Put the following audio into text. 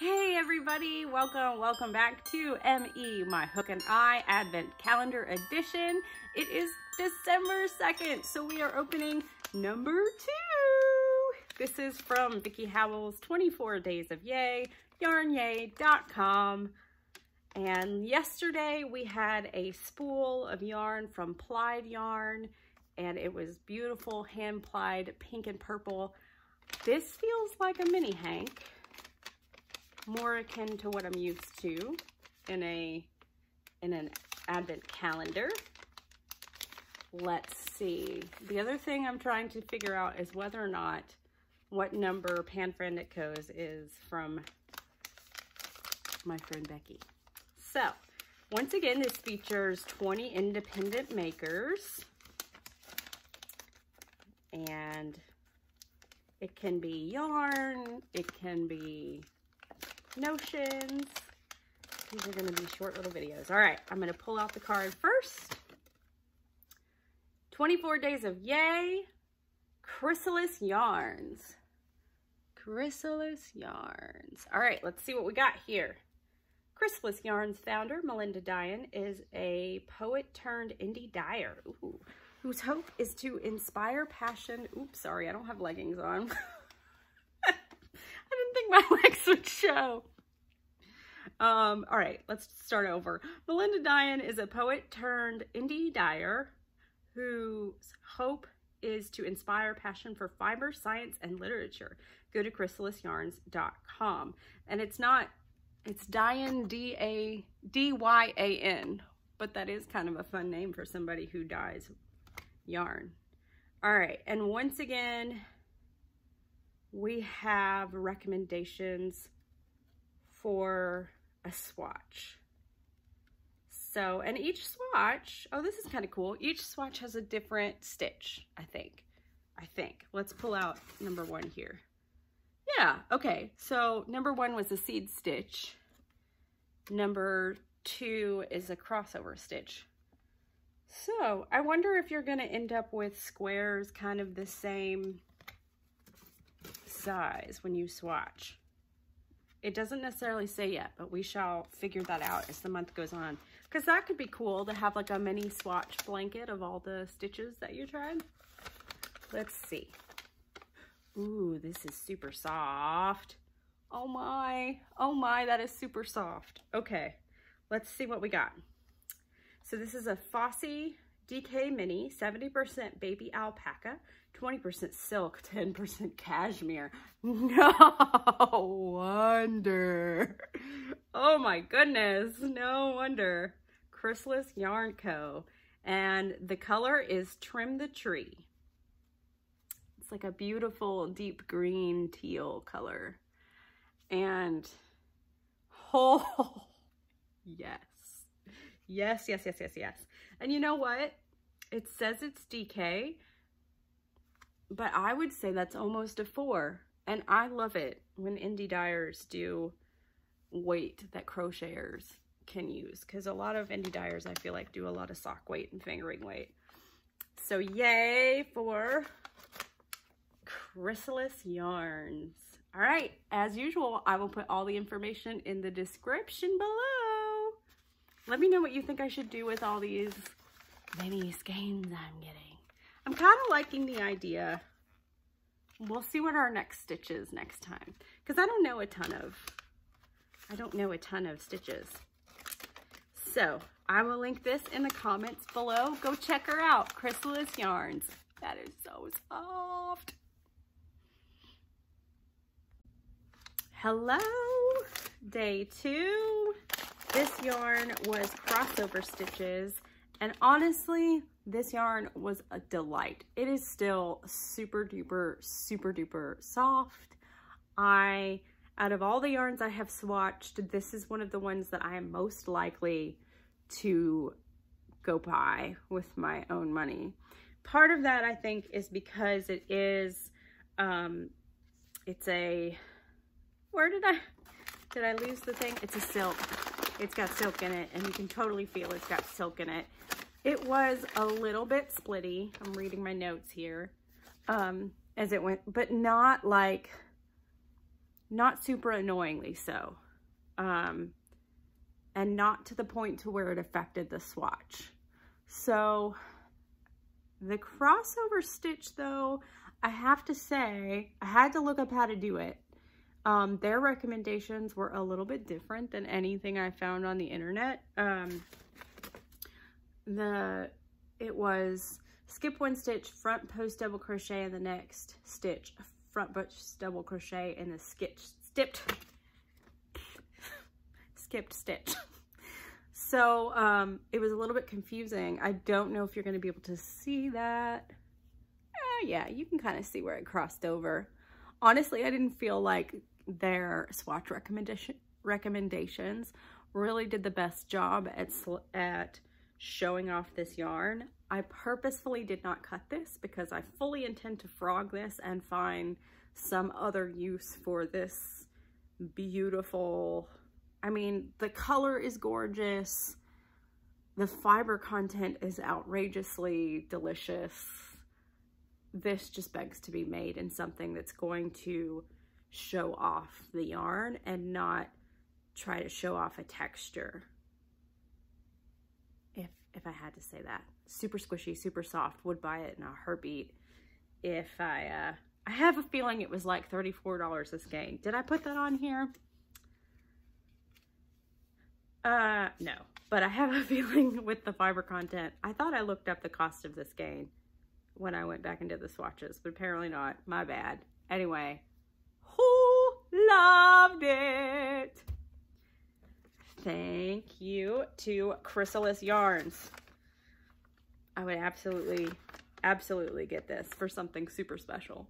Hey everybody, welcome, welcome back to ME, my Hook and I Advent Calendar Edition. It is December 2nd, so we are opening number two. This is from Vickie Howell's 24 Days of Yay, yarnyay.com. And yesterday we had a spool of yarn from Plied Yarn, and it was beautiful hand plied pink and purple. This feels like a mini hank more akin to what I'm used to in a in an advent calendar. Let's see. The other thing I'm trying to figure out is whether or not what number Pan Friend Knitco's is from my friend Becky. So, once again, this features 20 independent makers. And it can be yarn, it can be notions. These are going to be short little videos. All right, I'm going to pull out the card first. 24 Days of Yay, Chrysalis Yarns. Chrysalis Yarns. All right, let's see what we got here. Chrysalis Yarns founder, Melinda Dyan, is a poet turned indie dyer ooh, whose hope is to inspire passion. Oops, sorry, I don't have leggings on. my legs would show. Um, all right, let's start over. Melinda Dyan is a poet turned indie dyer whose hope is to inspire passion for fiber, science, and literature. Go to chrysalisyarns.com. And it's not, it's Dyan, D-A, D-Y-A-N, but that is kind of a fun name for somebody who dyes yarn. All right, and once again, we have recommendations for a swatch. So, and each swatch, oh, this is kind of cool. Each swatch has a different stitch, I think. I think. Let's pull out number one here. Yeah, okay. So number one was a seed stitch. Number two is a crossover stitch. So I wonder if you're going to end up with squares kind of the same size when you swatch. It doesn't necessarily say yet, but we shall figure that out as the month goes on. Because that could be cool to have like a mini swatch blanket of all the stitches that you tried. Let's see. Ooh, this is super soft. Oh my, oh my, that is super soft. Okay, let's see what we got. So this is a Fosse DK Mini, 70% baby alpaca, 20% silk, 10% cashmere. No wonder. Oh my goodness, no wonder. Chrysalis Yarn Co. And the color is Trim the Tree. It's like a beautiful deep green teal color. And oh, yes. Yes, yes, yes, yes, yes. And you know what? It says it's DK, but I would say that's almost a four. And I love it when indie dyers do weight that crocheters can use because a lot of indie dyers I feel like do a lot of sock weight and fingering weight. So yay for Chrysalis Yarns. All right, as usual, I will put all the information in the description below. Let me know what you think I should do with all these mini skeins I'm getting. I'm kind of liking the idea. We'll see what our next stitch is next time. Because I don't know a ton of, I don't know a ton of stitches. So I will link this in the comments below. Go check her out, Chrysalis Yarns. That is so soft. Hello, day two. This yarn was crossover stitches and honestly, this yarn was a delight. It is still super duper, super duper soft. I, out of all the yarns I have swatched, this is one of the ones that I am most likely to go buy with my own money. Part of that, I think, is because it is, um, it's a, where did I, did I lose the thing? It's a silk. It's got silk in it, and you can totally feel it's got silk in it. It was a little bit splitty. I'm reading my notes here um, as it went, but not like not super annoyingly so. Um, and not to the point to where it affected the swatch. So the crossover stitch though, I have to say, I had to look up how to do it. Um, their recommendations were a little bit different than anything I found on the internet. Um, the it was skip one stitch, front post double crochet in the next stitch, front post double crochet in the skip, skipped, skipped stitch. So um, it was a little bit confusing. I don't know if you're going to be able to see that. Uh, yeah, you can kind of see where it crossed over. Honestly, I didn't feel like their swatch recommendation recommendations really did the best job at, at showing off this yarn. I purposefully did not cut this because I fully intend to frog this and find some other use for this beautiful I mean, the color is gorgeous. The fiber content is outrageously delicious. This just begs to be made in something that's going to show off the yarn and not try to show off a texture. If, if I had to say that. Super squishy, super soft, would buy it in a heartbeat if I, uh, I have a feeling it was like $34 this game. Did I put that on here? Uh, no. But I have a feeling with the fiber content, I thought I looked up the cost of this skein when I went back and did the swatches, but apparently not. My bad. Anyway, who loved it? Thank you to Chrysalis Yarns. I would absolutely, absolutely get this for something super special.